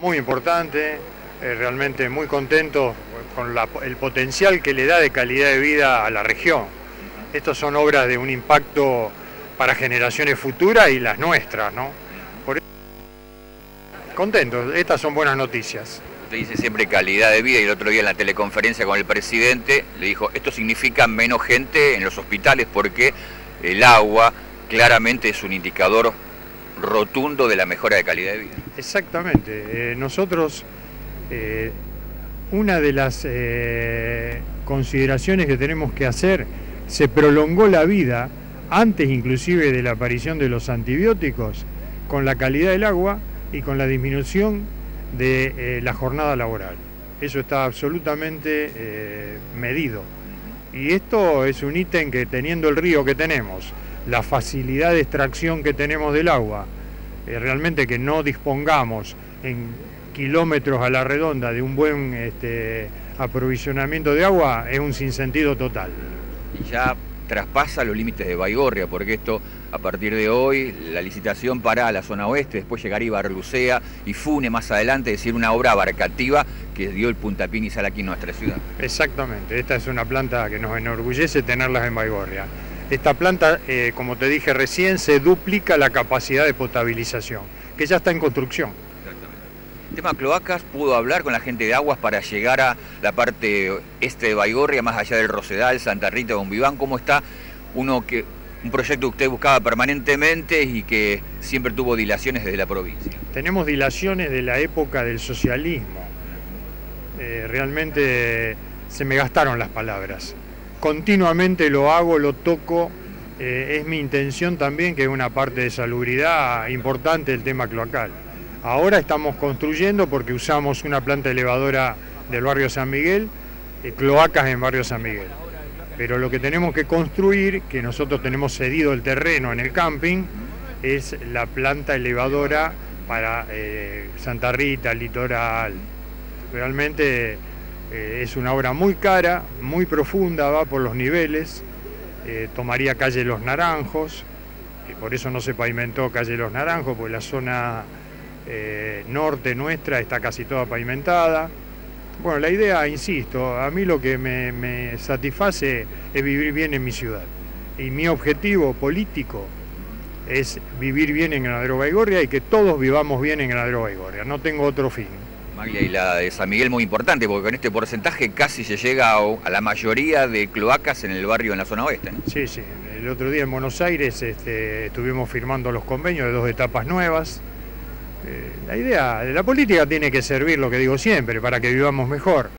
Muy importante, eh, realmente muy contento con el potencial que le da de calidad de vida a la región. Estas son obras de un impacto para generaciones futuras y las nuestras, ¿no? Por Contento, estas son buenas noticias. Usted dice siempre calidad de vida y el otro día en la teleconferencia con el presidente le dijo, esto significa menos gente en los hospitales porque el agua claramente es un indicador rotundo de la mejora de calidad de vida. Exactamente. Eh, nosotros, eh, una de las eh, consideraciones que tenemos que hacer, se prolongó la vida, antes inclusive de la aparición de los antibióticos, con la calidad del agua y con la disminución de la jornada laboral. Eso está absolutamente medido. Y esto es un ítem que teniendo el río que tenemos, la facilidad de extracción que tenemos del agua, eh, realmente que no dispongamos en kilómetros a la redonda de un buen este, aprovisionamiento de agua, es un sinsentido total. Y ya traspasa los límites de Baigorria, porque esto a partir de hoy, la licitación para la zona oeste, después llegaría Barlucea y Fune más adelante, es decir, una obra abarcativa que dio el puntapié inicial aquí en nuestra ciudad. Exactamente, esta es una planta que nos enorgullece tenerlas en Baigorria. Esta planta, eh, como te dije recién, se duplica la capacidad de potabilización, que ya está en construcción. El tema cloacas, pudo hablar con la gente de aguas para llegar a la parte este de Baigorria, más allá del Rosedal, Santa Rita, Don Viván, ¿cómo está uno que, un proyecto que usted buscaba permanentemente y que siempre tuvo dilaciones desde la provincia? Tenemos dilaciones de la época del socialismo. Eh, realmente se me gastaron las palabras continuamente lo hago, lo toco. Eh, es mi intención también que es una parte de salubridad importante el tema cloacal. Ahora estamos construyendo porque usamos una planta elevadora del barrio San Miguel, eh, cloacas en barrio San Miguel. Pero lo que tenemos que construir, que nosotros tenemos cedido el terreno en el camping, es la planta elevadora para eh, Santa Rita, Litoral. Realmente eh, es una obra muy cara, muy profunda, va por los niveles, eh, tomaría calle Los Naranjos, y por eso no se pavimentó calle Los Naranjos, porque la zona eh, norte nuestra está casi toda pavimentada. Bueno, la idea, insisto, a mí lo que me, satisface es vivir bien en mi ciudad. Y mi objetivo político es vivir bien en Granadero Baigorria y que todos vivamos bien en Granadero Baigorria. No tengo otro fin. Maglia, y la de San Miguel muy importante, porque con este porcentaje casi se llega a, la mayoría de cloacas en el barrio en la zona oeste. Sí, sí. El otro día en Buenos Aires este, estuvimos firmando los convenios de dos etapas nuevas. Eh, la idea de la política tiene que servir, lo que digo siempre, para que vivamos mejor.